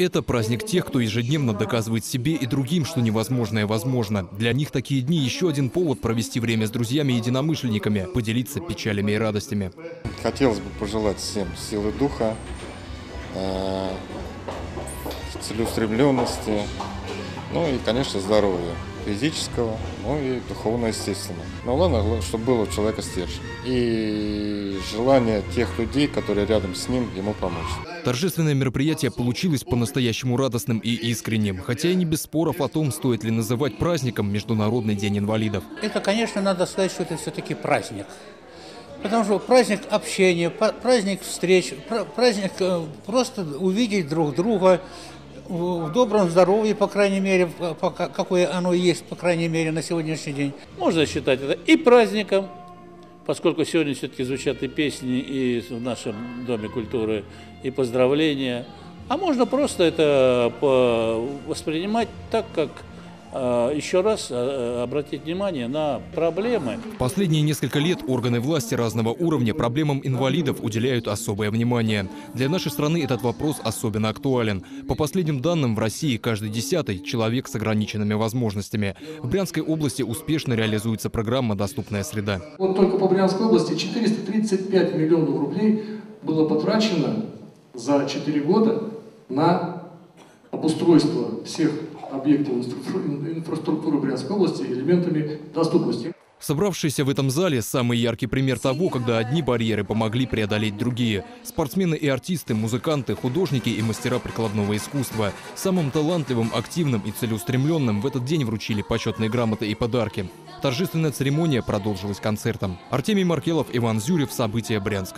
Это праздник тех, кто ежедневно доказывает себе и другим, что невозможное возможно. Для них такие дни еще один повод провести время с друзьями и единомышленниками, поделиться печалями и радостями. Хотелось бы пожелать всем силы духа, э, целеустремленности, ну и, конечно, здоровья физического, ну и духовного, естественно. Но главное, чтобы было у человека стержень. И желание тех людей, которые рядом с ним, ему помочь. Торжественное мероприятие получилось по-настоящему радостным и искренним, хотя и не без споров о том, стоит ли называть праздником Международный день инвалидов. Это, конечно, надо сказать, что это все-таки праздник. Потому что праздник общения, праздник встреч, праздник э, просто увидеть друг друга, в добром здоровье, по крайней мере, какое оно есть, по крайней мере, на сегодняшний день. Можно считать это и праздником, поскольку сегодня все-таки звучат и песни и в нашем Доме культуры, и поздравления. А можно просто это воспринимать так, как еще раз а, обратить внимание на проблемы. Последние несколько лет органы власти разного уровня проблемам инвалидов уделяют особое внимание. Для нашей страны этот вопрос особенно актуален. По последним данным, в России каждый десятый человек с ограниченными возможностями. В Брянской области успешно реализуется программа «Доступная среда». Вот только по Брянской области 435 миллионов рублей было потрачено за 4 года на обустройство всех объектов инфраструктуры Брянской области элементами доступности. Собравшиеся в этом зале – самый яркий пример того, когда одни барьеры помогли преодолеть другие. Спортсмены и артисты, музыканты, художники и мастера прикладного искусства. Самым талантливым, активным и целеустремленным в этот день вручили почетные грамоты и подарки. Торжественная церемония продолжилась концертом. Артемий Маркелов, Иван Зюрев. События Брянск.